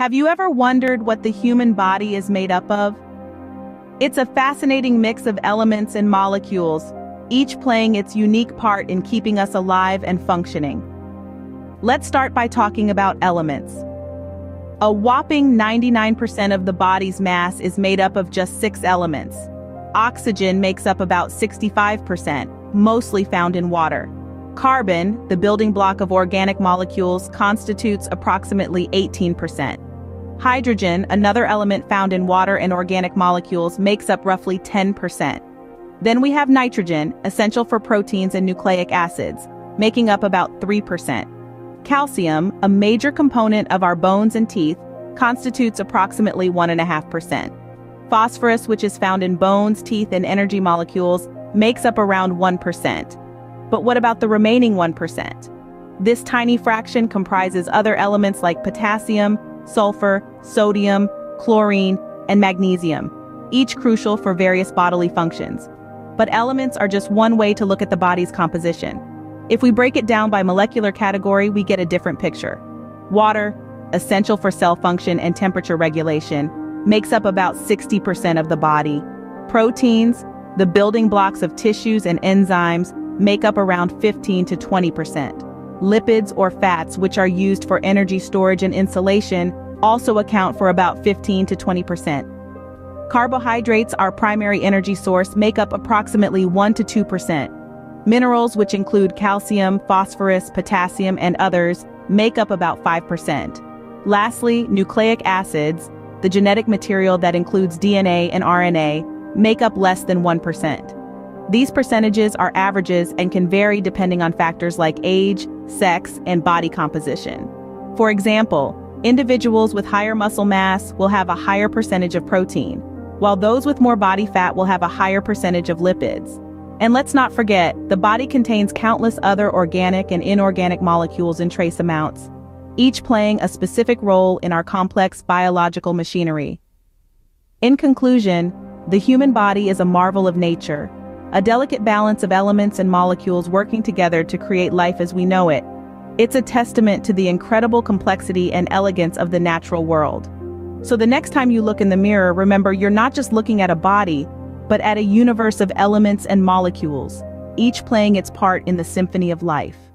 Have you ever wondered what the human body is made up of? It's a fascinating mix of elements and molecules, each playing its unique part in keeping us alive and functioning. Let's start by talking about elements. A whopping 99% of the body's mass is made up of just six elements. Oxygen makes up about 65%, mostly found in water. Carbon, the building block of organic molecules, constitutes approximately 18%. Hydrogen, another element found in water and organic molecules, makes up roughly 10%. Then we have nitrogen, essential for proteins and nucleic acids, making up about 3%. Calcium, a major component of our bones and teeth, constitutes approximately 1.5%. Phosphorus, which is found in bones, teeth, and energy molecules, makes up around 1%. But what about the remaining 1%? This tiny fraction comprises other elements like potassium, sulfur, sodium, chlorine, and magnesium, each crucial for various bodily functions. But elements are just one way to look at the body's composition. If we break it down by molecular category, we get a different picture. Water, essential for cell function and temperature regulation, makes up about 60% of the body. Proteins, the building blocks of tissues and enzymes, make up around 15 to 20%. Lipids or fats, which are used for energy storage and insulation, also account for about 15 to 20%. Carbohydrates, our primary energy source, make up approximately 1 to 2%. Minerals, which include calcium, phosphorus, potassium, and others, make up about 5%. Lastly, nucleic acids, the genetic material that includes DNA and RNA, make up less than 1%. These percentages are averages and can vary depending on factors like age, sex, and body composition. For example, individuals with higher muscle mass will have a higher percentage of protein, while those with more body fat will have a higher percentage of lipids. And let's not forget, the body contains countless other organic and inorganic molecules in trace amounts, each playing a specific role in our complex biological machinery. In conclusion, the human body is a marvel of nature, a delicate balance of elements and molecules working together to create life as we know it. It's a testament to the incredible complexity and elegance of the natural world. So the next time you look in the mirror, remember you're not just looking at a body, but at a universe of elements and molecules, each playing its part in the symphony of life.